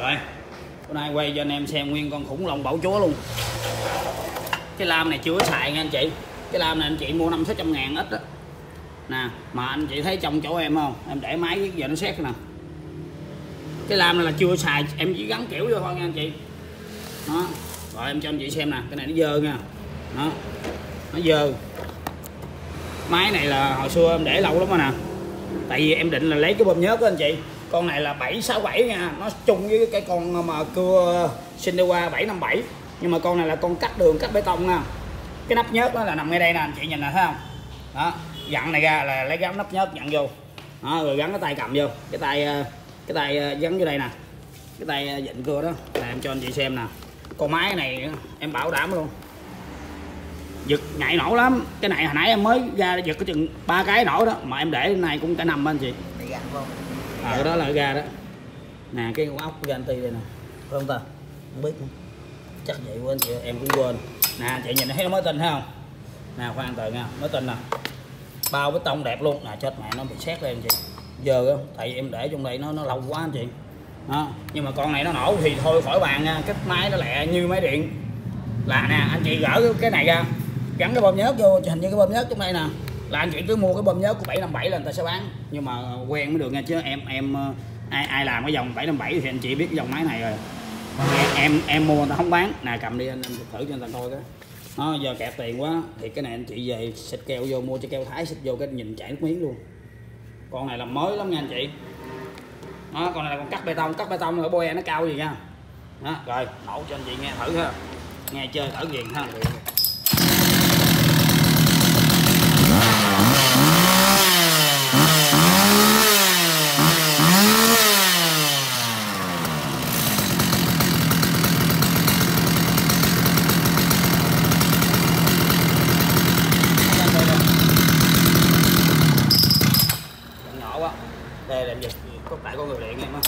rồi hôm nay quay cho anh em xem nguyên con khủng long bảo chúa luôn. Cái lam này chưa xài nha anh chị. Cái lam này anh chị mua năm sáu trăm ngàn ít đó nè, mà anh chị thấy trong chỗ em không? Em để máy giờ nó xét nè. Cái lam này là chưa xài, em chỉ gắn kiểu vô thôi nha anh chị. Đó, rồi em cho anh chị xem nè, cái này nó dơ nha. Đó, nó dơ. Máy này là hồi xưa em để lâu lắm rồi nè. Tại vì em định là lấy cái bơm nhớt đó anh chị con này là 767 nha. Nó chung với cái con mà cưa Cinderella 757 nhưng mà con này là con cắt đường cắt bê tông nha. Cái nắp nhớt đó là nằm ngay đây nè, anh chị nhìn nè, thấy không? Đó, dặn này ra là lấy gắn nắp nhớt dặn vô. Đó, rồi gắn cái tay cầm vô. Cái tay ờ, cái tay ờ, gắn vô đây nè. Cái tay ờ, dịnh cưa đó là em cho anh chị xem nè. Con máy này em bảo đảm luôn. Giật nhảy nổ lắm. Cái này hồi nãy em mới ra giật cái chừng ba cái nổ đó, mà em để này cũng cả năm anh chị. À, cái đó là cái ga đó. Nè cái con ốc garanti đây nè. Phải không ta? Không biết chắc vậy quên chị em cũng quên. Nè chị nhìn thấy nó mới tinh thấy không? Nè khoan từ nha. Mới tinh nè. Bao bê tông đẹp luôn. Nè chết mẹ nó bị xét lên chị. Giờ á tại vì em để trong đây nó nó lâu quá anh chị. Đó. Nhưng mà con này nó nổ thì thôi khỏi bàn nha. Cái máy nó lẹ như máy điện. Là nè anh chị gỡ cái này ra. Gắn cái bơm nhớt vô hình như cái bơm nhớt trong đây nè là anh chị cứ mua cái bơm nhớt của 757 là người ta sẽ bán. Nhưng mà quen mới được nha chứ em em ờ, ai ai làm cái dòng 757 thì anh chị biết cái dòng máy này rồi. Em em, em mua người ta không bán. Nè cầm đi anh em thử cho người ta coi cái. Nó giờ kẹt tiền quá. Thì cái này anh chị về xịt keo vô mua cho keo thái xịt vô cái nhìn chảy nước miếng luôn. Con này là mới lắm nha anh chị. Đó con này là con cắt bê tông. Cắt bê tông ở boe nó cao gì nha. Đó rồi nổ cho anh chị nghe thử ha. Nghe chơi thử ghiền ha nhỏ quá đây là em dịch có phải con người luyện em á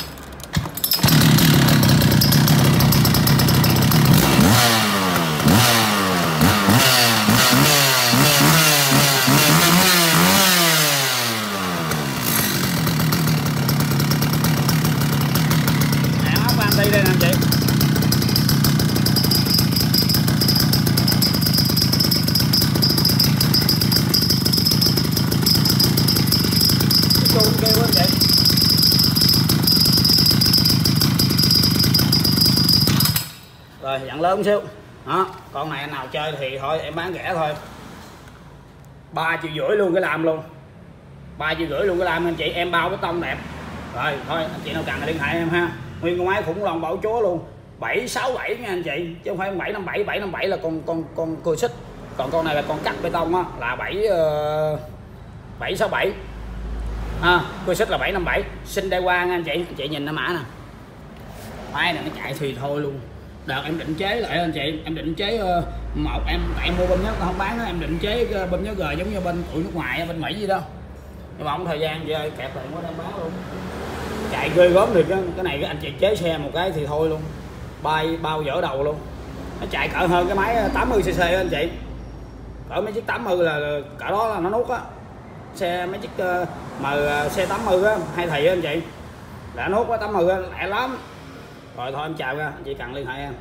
Nè, ốc đây nè anh chị. Cái kêu quá chị rồi dặn lớn xíu. Đó, con này anh nào chơi thì thôi, em bán rẻ thôi. Ba triệu rưỡi luôn cái làm luôn. Ba triệu rưỡi luôn cái làm anh chị, em bao cái tông đẹp. Rồi, thôi, anh chị nào cần thì liên hệ em ha nguyên con máy khủng long bảo chúa luôn. 767 nha anh chị chứ không phải 757 757 là con con con cưa xích. Còn con này là con cắt bê tông á là 7 uh, 767 à, cưa xích là 757 xin đây qua nha anh chị anh chị nhìn nó mã nè. Máy này nó chạy thì thôi luôn. Đợt em định chế lại anh chị em định chế uh, một em tại em mua bơm nhớt không bán đó, em định chế ờ, cái bơm nhớt g giống như bên tụi nước ngoài bên mỹ gì đâu nhưng mà ông thời gian chơi kẹp tiền quá đem bán luôn. Chạy ghê gớm được cái, cái này cái anh chị chế xe một cái thì thôi luôn. Bay bao dở đầu luôn. Nó chạy cỡ hơn cái máy ờ, 80 cc anh chị. Cỡ mấy chiếc 80 là cỡ đó là nó nút á. Xe mấy chiếc ờ, mà ờ, xe 80 á hay thầy anh chị. Đã nút quá 80 á lẹ lắm. Rồi thôi em chào ra anh chị cần liên hệ em.